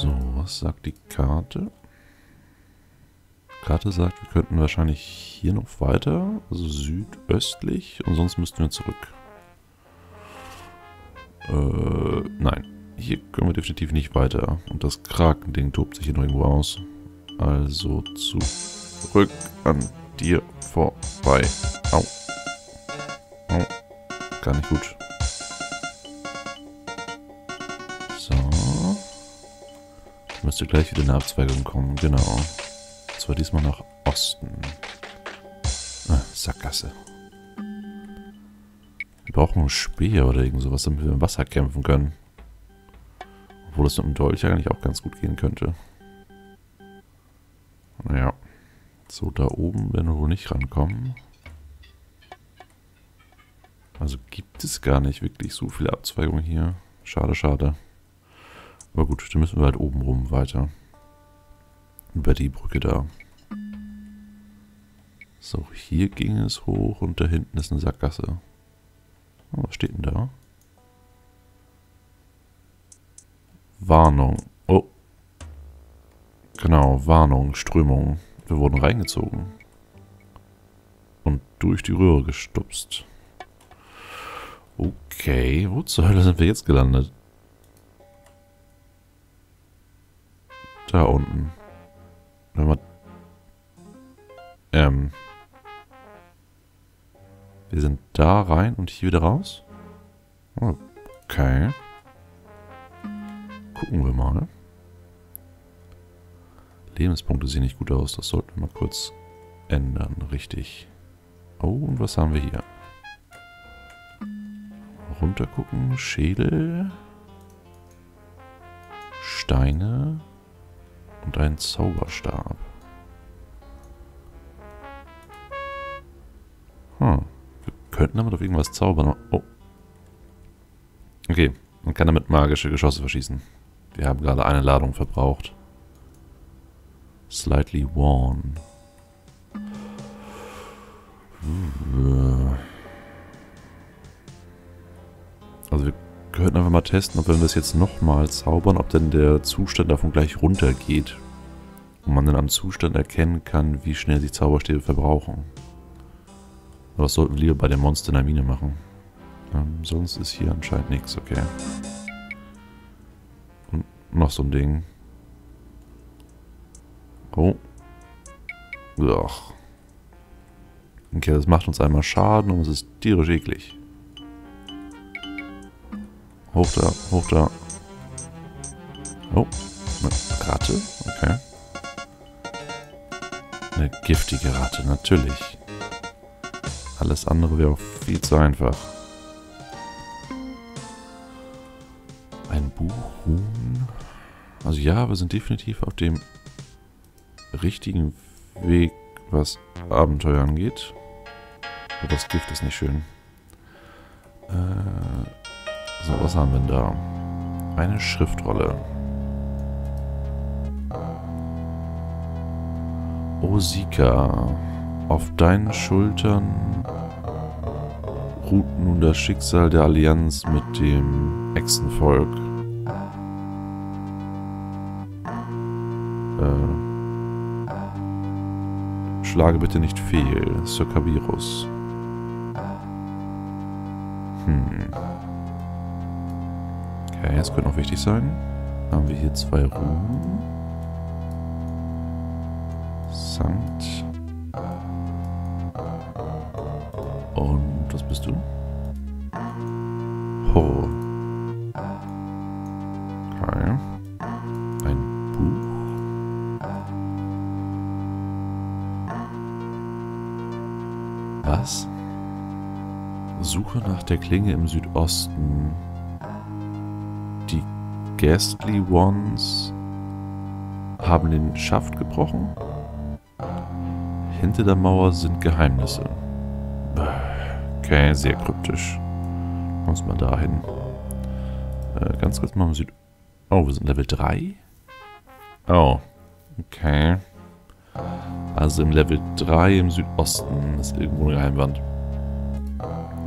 So, was sagt die Karte? Karte sagt, wir könnten wahrscheinlich hier noch weiter, also südöstlich, und sonst müssten wir zurück. Äh, nein. Hier können wir definitiv nicht weiter. Und das Krakending tobt sich hier noch irgendwo aus. Also zurück an dir vorbei. Au. Au. Gar nicht gut. So. Müsste gleich wieder eine Abzweigung kommen, genau. Und zwar diesmal nach Osten. Ah, Sackgasse. Wir brauchen einen Speer oder irgend sowas, damit wir im Wasser kämpfen können. Obwohl das mit dem Dolch eigentlich auch ganz gut gehen könnte. Naja. So, da oben werden wir wohl nicht rankommen. Also gibt es gar nicht wirklich so viele Abzweigungen hier. Schade, schade. Aber gut, dann müssen wir halt oben rum weiter. Über die Brücke da. So, hier ging es hoch und da hinten ist eine Sackgasse. Oh, was steht denn da? Warnung. Oh. Genau, Warnung, Strömung. Wir wurden reingezogen. Und durch die Röhre gestupst. Okay, wo zur Hölle sind wir jetzt gelandet? Da unten. Wenn man... Ähm... Wir sind da rein und hier wieder raus? Okay. Gucken wir mal. Lebenspunkte sehen nicht gut aus. Das sollten wir mal kurz ändern. Richtig. Oh, und was haben wir hier? Runter gucken. Schädel. Steine. Und ein Zauberstab. Hm könnten damit auf irgendwas zaubern. Oh. Okay, man kann damit magische Geschosse verschießen. Wir haben gerade eine Ladung verbraucht. Slightly worn. Also wir könnten einfach mal testen, ob wir das jetzt nochmal zaubern, ob denn der Zustand davon gleich runtergeht. Und man dann am Zustand erkennen kann, wie schnell sich Zauberstäbe verbrauchen. Aber das sollten wir lieber bei dem Monster in der Mine machen. Ähm, sonst ist hier anscheinend nichts, okay. Und noch so ein Ding. Oh. Ach. Okay, das macht uns einmal Schaden und es ist tierisch eklig. Hoch da, hoch da. Oh, eine Ratte, okay. Eine giftige Ratte, natürlich. Alles andere wäre auch viel zu einfach. Ein Buchhuhn. Also ja, wir sind definitiv auf dem richtigen Weg, was Abenteuer angeht. Aber das Gift ist nicht schön. Was haben wir denn da? Eine Schriftrolle. Osika. Auf deinen Schultern ruht nun das Schicksal der Allianz mit dem Echsenvolk. Äh, schlage bitte nicht fehl, Sir Kabirus. Hm. Das könnte noch wichtig sein. Haben wir hier zwei Ruhen. Sankt bist du? Ho. Okay. Ein Buch. Was? Suche nach der Klinge im Südosten. Ghastly Ones haben den Schaft gebrochen. Hinter der Mauer sind Geheimnisse. Okay, sehr kryptisch. Uns mal dahin. Äh, ganz kurz mal im Süd... Oh, wir sind Level 3? Oh, okay. Also im Level 3 im Südosten ist irgendwo eine Geheimwand.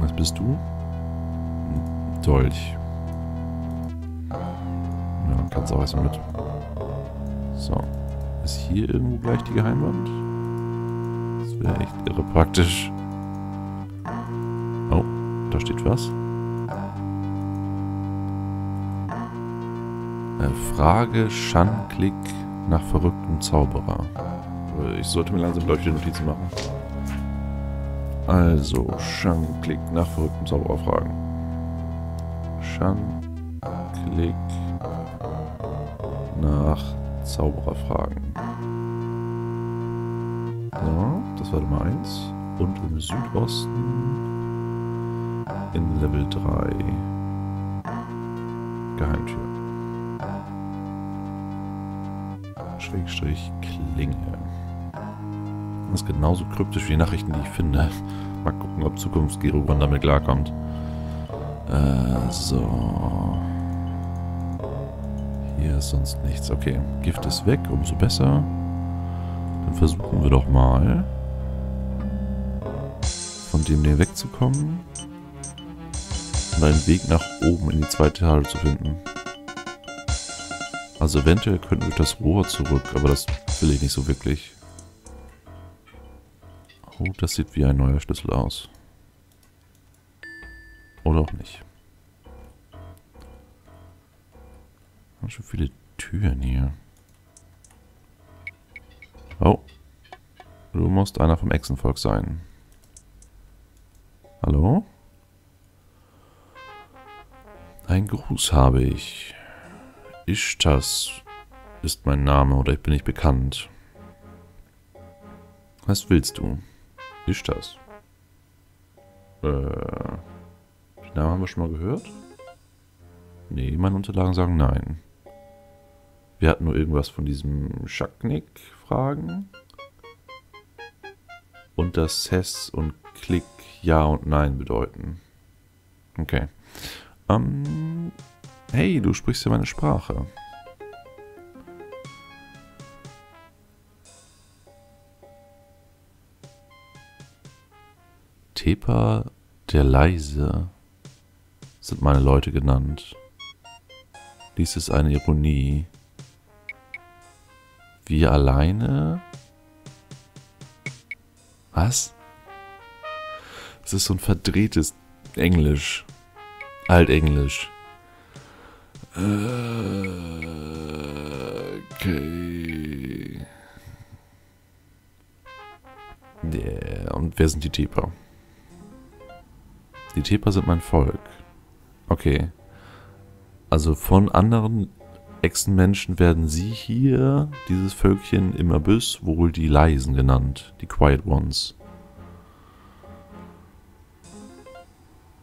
Was bist du? Dolch. Kannst auch erstmal mit. So. Ist hier irgendwo gleich die Geheimwand? Das wäre echt irre praktisch. Oh, da steht was. Äh, Frage Schanklick nach verrücktem Zauberer. Äh, ich sollte mir langsam, die Notizen machen. Also, Schanklick nach verrücktem Zauberer fragen. Schanklick nach Zauberer fragen. So, das war Nummer 1. Und im Südosten in Level 3. Geheimtür. Schrägstrich Klinge. Das ist genauso kryptisch wie die Nachrichten, die ich finde. Mal gucken, ob Zukunftsgerogon damit klarkommt. Äh, so. Hier ist sonst nichts. Okay, Gift ist weg, umso besser. Dann versuchen wir doch mal, von dem hier wegzukommen und einen Weg nach oben in die zweite Etage zu finden. Also eventuell könnten wir das Rohr zurück, aber das will ich nicht so wirklich. Oh, das sieht wie ein neuer Schlüssel aus. Oder auch nicht. Haben schon viele Türen hier. Oh. Du musst einer vom Echsenvolk sein. Hallo? Ein Gruß habe ich. Ishtas ist mein Name oder ich bin nicht bekannt. Was willst du? Ishtas. Äh. Den Namen haben wir schon mal gehört? Nee, meine Unterlagen sagen nein. Wir hatten nur irgendwas von diesem Schaknik-Fragen. Und dass Hess und Klick Ja und Nein bedeuten. Okay. Ähm, hey, du sprichst ja meine Sprache. Tepa der Leise sind meine Leute genannt. Dies ist eine Ironie. Wir alleine? Was? Das ist so ein verdrehtes Englisch. Altenglisch. Äh, okay. Yeah. Und wer sind die Tepa? Die Tepa sind mein Volk. Okay. Also von anderen Echsenmenschen werden sie hier, dieses Völkchen im Abyss, wohl die Leisen genannt, die Quiet Ones.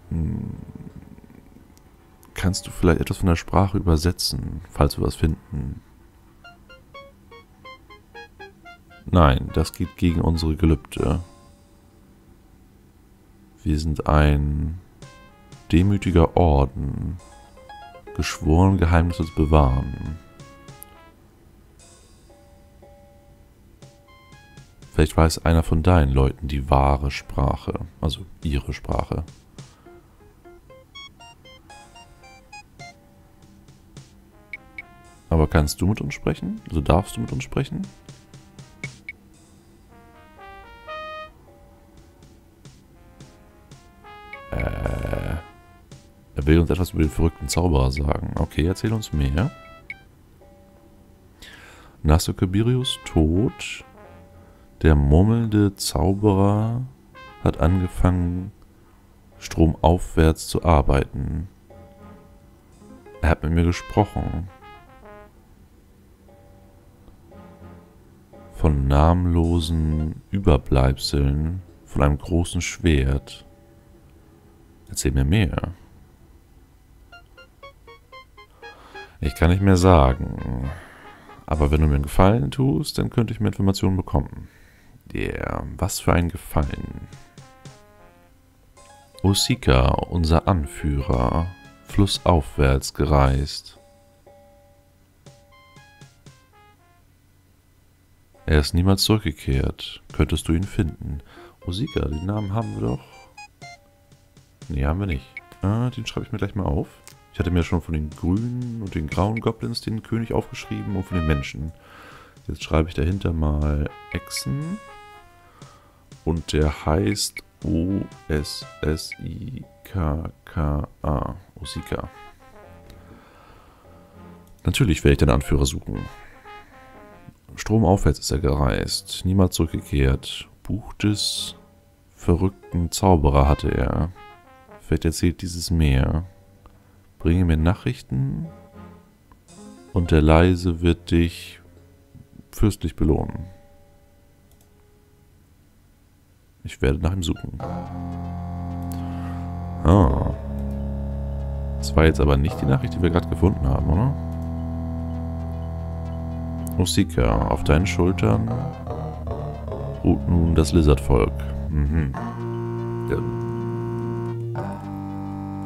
Hm. Kannst du vielleicht etwas von der Sprache übersetzen, falls wir was finden? Nein, das geht gegen unsere Gelübde. Wir sind ein demütiger Orden, geschworen, Geheimnisse zu bewahren. Vielleicht weiß einer von deinen Leuten die wahre Sprache, also ihre Sprache. Aber kannst du mit uns sprechen? Also darfst du mit uns sprechen? Er will uns etwas über den verrückten Zauberer sagen. Okay, erzähl uns mehr. Nasokabirius tot. Der murmelnde Zauberer hat angefangen, stromaufwärts zu arbeiten. Er hat mit mir gesprochen. Von namenlosen Überbleibseln von einem großen Schwert. Erzähl mir mehr. Ich kann nicht mehr sagen. Aber wenn du mir einen Gefallen tust, dann könnte ich mehr Informationen bekommen. Der, was für ein Gefallen. Osika, unser Anführer, flussaufwärts gereist. Er ist niemals zurückgekehrt. Könntest du ihn finden? Osika, den Namen haben wir doch. Nee, haben wir nicht. Ah, den schreibe ich mir gleich mal auf. Ich hatte mir schon von den grünen und den grauen Goblins den König aufgeschrieben und von den Menschen. Jetzt schreibe ich dahinter mal Echsen. Und der heißt O-S-S-I-K-K-A. Osika. Natürlich werde ich den Anführer suchen. Stromaufwärts ist er gereist, niemals zurückgekehrt. Buch des verrückten Zauberer hatte er. Vielleicht erzählt dieses mehr. Bringe mir Nachrichten und der Leise wird dich fürstlich belohnen. Ich werde nach ihm suchen. Ah. Das war jetzt aber nicht die Nachricht, die wir gerade gefunden haben, oder? Osika, auf deinen Schultern ruht nun das Lizardvolk. Mhm.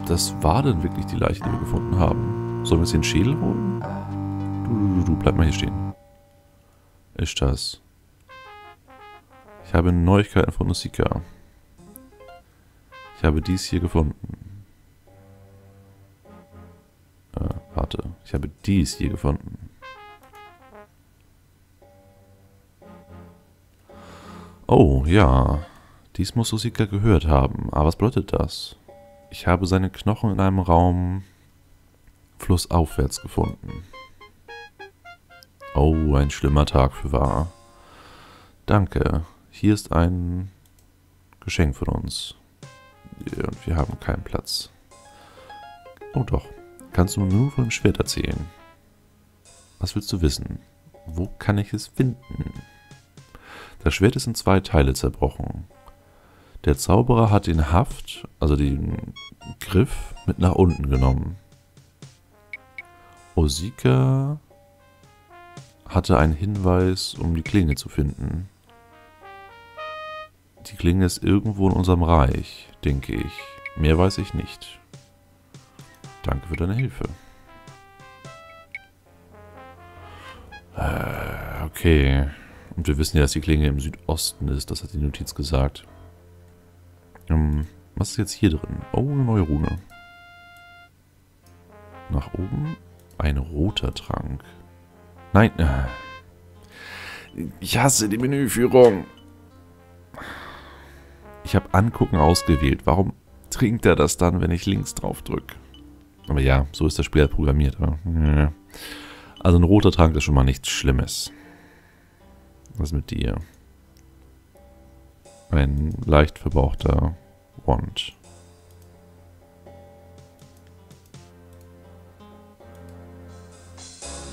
Das war dann wirklich die Leiche, die wir gefunden haben. Sollen wir uns den Schädel holen? Du, du, du, du, bleib mal hier stehen. Ist das? Ich habe Neuigkeiten von Osika. Ich habe dies hier gefunden. Äh, warte. Ich habe dies hier gefunden. Oh, ja. Dies muss Osika gehört haben. Aber was bedeutet das? Ich habe seine Knochen in einem Raum flussaufwärts gefunden. Oh, ein schlimmer Tag für wahr. Danke. Hier ist ein Geschenk von uns. Und wir haben keinen Platz. Oh doch. Kannst du nur von dem Schwert erzählen? Was willst du wissen? Wo kann ich es finden? Das Schwert ist in zwei Teile zerbrochen. Der Zauberer hat den Haft, also den Griff, mit nach unten genommen. Osika hatte einen Hinweis, um die Klinge zu finden. Die Klinge ist irgendwo in unserem Reich, denke ich. Mehr weiß ich nicht. Danke für deine Hilfe. Äh, okay. Und wir wissen ja, dass die Klinge im Südosten ist. Das hat die Notiz gesagt. Ähm, was ist jetzt hier drin? Oh, eine neue Rune. Nach oben ein roter Trank. Nein. Ich hasse die Menüführung. Ich habe Angucken ausgewählt. Warum trinkt er das dann, wenn ich links drauf drücke? Aber ja, so ist das Spiel halt programmiert. Also ein roter Trank ist schon mal nichts Schlimmes. Was ist mit dir? Ein leicht verbrauchter Wand.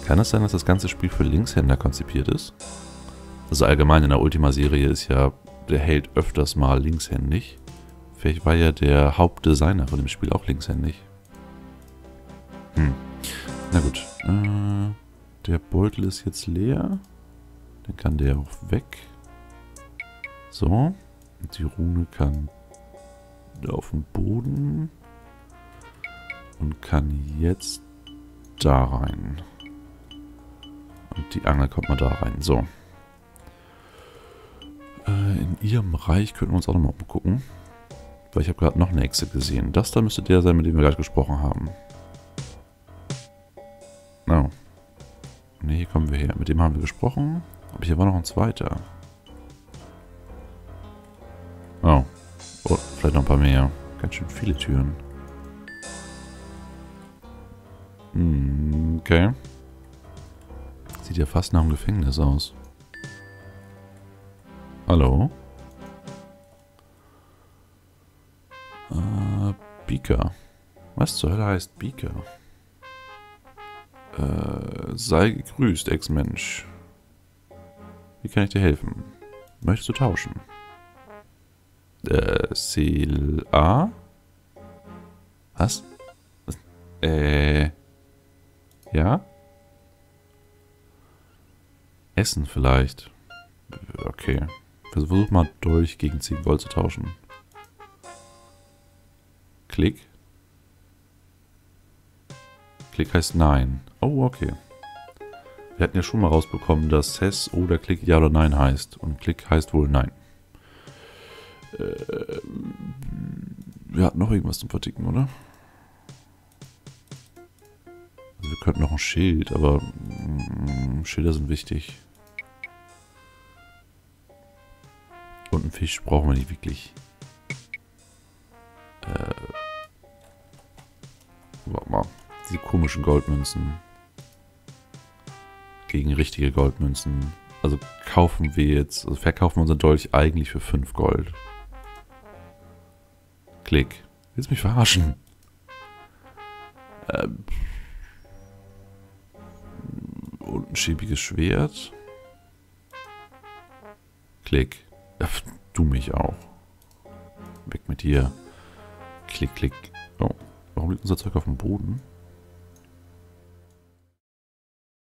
Kann es sein, dass das ganze Spiel für Linkshänder konzipiert ist? Also allgemein in der Ultima-Serie ist ja der Held öfters mal linkshändig. Vielleicht war ja der Hauptdesigner von dem Spiel auch linkshändig. Hm. Na gut. Äh, der Beutel ist jetzt leer. Dann kann der auch weg. So. Die Rune kann auf den Boden. Und kann jetzt da rein. Und die Angel kommt mal da rein. So. Äh, in ihrem Reich könnten wir uns auch nochmal umgucken. Weil ich habe gerade noch eine Echse gesehen. Das da müsste der sein, mit dem wir gerade gesprochen haben. Oh. Ne, hier kommen wir her. Mit dem haben wir gesprochen. Aber hier war noch ein zweiter. Oh. Oh, vielleicht noch ein paar mehr. Ganz schön viele Türen. Hm, okay. Sieht ja fast nach einem Gefängnis aus. Hallo? Äh, Beaker. Was zur Hölle heißt Beaker? Äh, sei gegrüßt, Ex-Mensch. Wie kann ich dir helfen? Möchtest du tauschen? Äh, Seal A? Was? Äh, ja? Essen vielleicht. Okay. Versuch mal durch gegen 10 Gold zu tauschen. Klick. Klick heißt Nein. Oh, okay. Wir hatten ja schon mal rausbekommen, dass Cess oder Klick Ja oder Nein heißt. Und Klick heißt wohl Nein. Äh, wir hatten noch irgendwas zum Verticken, oder? wir könnten noch ein Schild, aber mm, Schilder sind wichtig. Und einen Fisch brauchen wir nicht wirklich. Äh, warte mal. Diese komischen Goldmünzen. Gegen richtige Goldmünzen. Also kaufen wir jetzt, also verkaufen wir unseren Dolch eigentlich für 5 Gold. Klick. Willst mich verarschen? Ähm. Und ein schäbiges Schwert. Klick. Ach, du mich auch. Weg mit dir. Klick, klick. Oh, warum liegt unser Zeug auf dem Boden?